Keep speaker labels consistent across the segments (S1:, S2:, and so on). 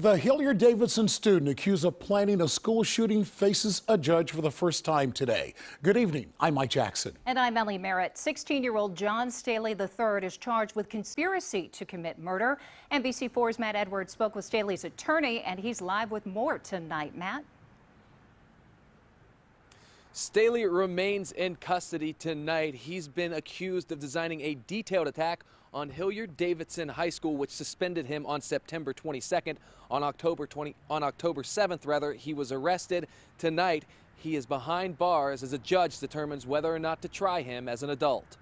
S1: The Hilliard Davidson student accused of planning a school shooting faces a judge for the first time today. Good evening. I'm Mike Jackson.
S2: And I'm Ellie Merritt. 16 year old John Staley III is charged with conspiracy to commit murder. NBC4's Matt Edwards spoke with Staley's attorney, and he's live with more tonight. Matt?
S3: Staley remains in custody tonight. He's been accused of designing a detailed attack on Hilliard Davidson High School, which suspended him on September 22nd. On October 20, on October 7th, rather, he was arrested. Tonight, he is behind bars as a judge determines whether or not to try him as an adult.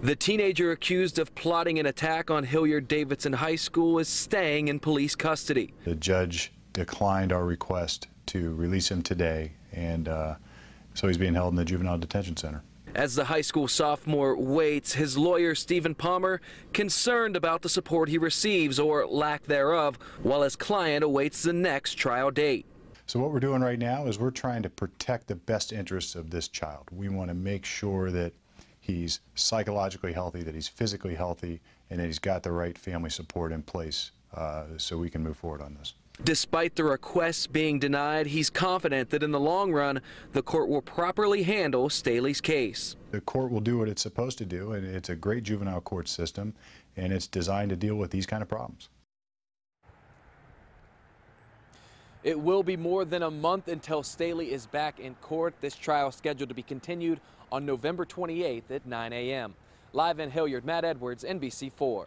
S3: The teenager accused of plotting an attack on Hilliard Davidson High School is staying in police custody.
S4: The judge declined our request to release him today, and uh, so he's being held in the Juvenile Detention Center.
S3: As the high school sophomore waits, his lawyer, Stephen Palmer, concerned about the support he receives or lack thereof, while his client awaits the next trial date.
S4: So what we're doing right now is we're trying to protect the best interests of this child. We want to make sure that he's psychologically healthy, that he's physically healthy, and that he's got the right family support in place uh, so we can move forward on this.
S3: Despite the requests being denied, he's confident that in the long run, the court will properly handle Staley's case.
S4: The court will do what it's supposed to do, and it's a great juvenile court system, and it's designed to deal with these kind of problems.
S3: It will be more than a month until Staley is back in court. This trial is scheduled to be continued on November 28th at 9 a.m. Live in Hilliard, Matt Edwards, NBC4.